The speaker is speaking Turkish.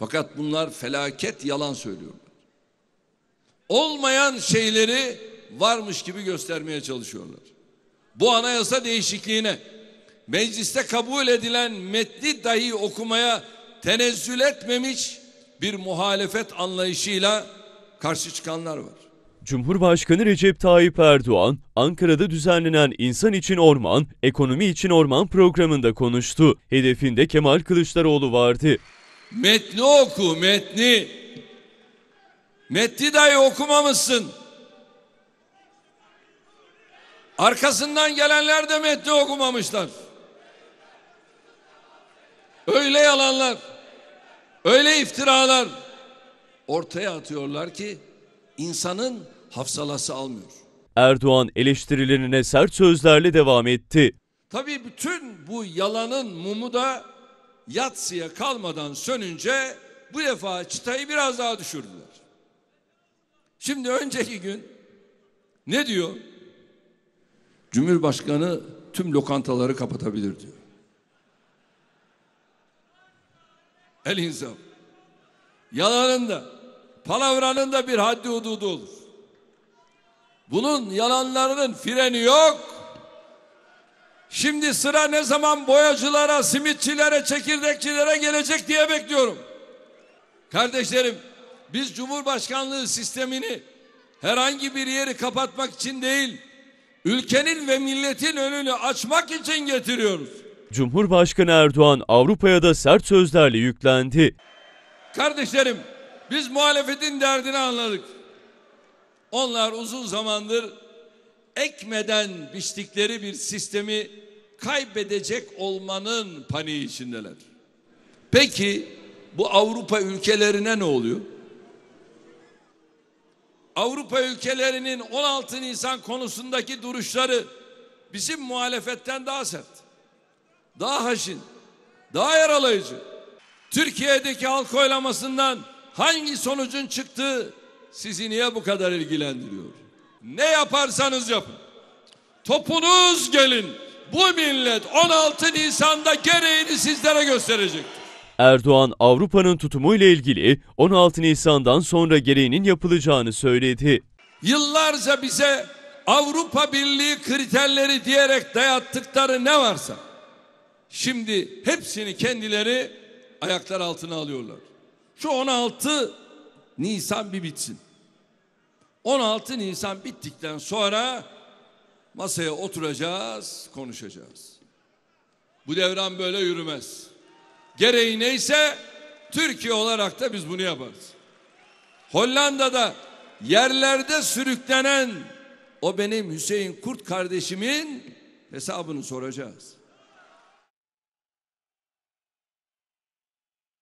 Fakat bunlar felaket yalan söylüyorlar. Olmayan şeyleri varmış gibi göstermeye çalışıyorlar. Bu anayasa değişikliğine mecliste kabul edilen metni dahi okumaya tenezzül etmemiş bir muhalefet anlayışıyla karşı çıkanlar var. Cumhurbaşkanı Recep Tayyip Erdoğan, Ankara'da düzenlenen İnsan İçin Orman, Ekonomi İçin Orman programında konuştu. Hedefinde Kemal Kılıçdaroğlu vardı. Metni oku, metni. Metni dahi okumamışsın. Arkasından gelenler de metni okumamışlar. Öyle yalanlar, öyle iftiralar ortaya atıyorlar ki insanın hafsalası almıyor. Erdoğan eleştirilerine sert sözlerle devam etti. Tabii bütün bu yalanın mumu da yatsıya kalmadan sönünce bu defa çıtayı biraz daha düşürdüler. Şimdi önceki gün ne diyor? Cumhurbaşkanı tüm lokantaları kapatabilir diyor. El insaf. Yalanın da, palavranın da bir haddi hududu olur. Bunun yalanlarının freni yok. Şimdi sıra ne zaman boyacılara, simitçilere, çekirdekçilere gelecek diye bekliyorum. Kardeşlerim, biz Cumhurbaşkanlığı sistemini herhangi bir yeri kapatmak için değil, ülkenin ve milletin önünü açmak için getiriyoruz. Cumhurbaşkanı Erdoğan Avrupa'ya da sert sözlerle yüklendi. Kardeşlerim, biz muhalefetin derdini anladık. Onlar uzun zamandır ekmeden biçtikleri bir sistemi kaybedecek olmanın paniği içindeler. Peki bu Avrupa ülkelerine ne oluyor? Avrupa ülkelerinin 16 Nisan konusundaki duruşları bizim muhalefetten daha sert, daha haşin, daha yaralayıcı. Türkiye'deki halk oylamasından hangi sonucun çıktığı sizi niye bu kadar ilgilendiriyor? Ne yaparsanız yapın. Topunuz gelin. Bu millet 16 Nisan'da gereğini sizlere gösterecektir. Erdoğan Avrupa'nın tutumuyla ilgili 16 Nisan'dan sonra gereğinin yapılacağını söyledi. Yıllarca bize Avrupa Birliği kriterleri diyerek dayattıkları ne varsa şimdi hepsini kendileri ayaklar altına alıyorlar. Şu 16 Nisan bir bitsin. 16 Nisan bittikten sonra masaya oturacağız, konuşacağız. Bu devran böyle yürümez. Gereği neyse Türkiye olarak da biz bunu yaparız. Hollanda'da yerlerde sürüklenen o benim Hüseyin Kurt kardeşimin hesabını soracağız.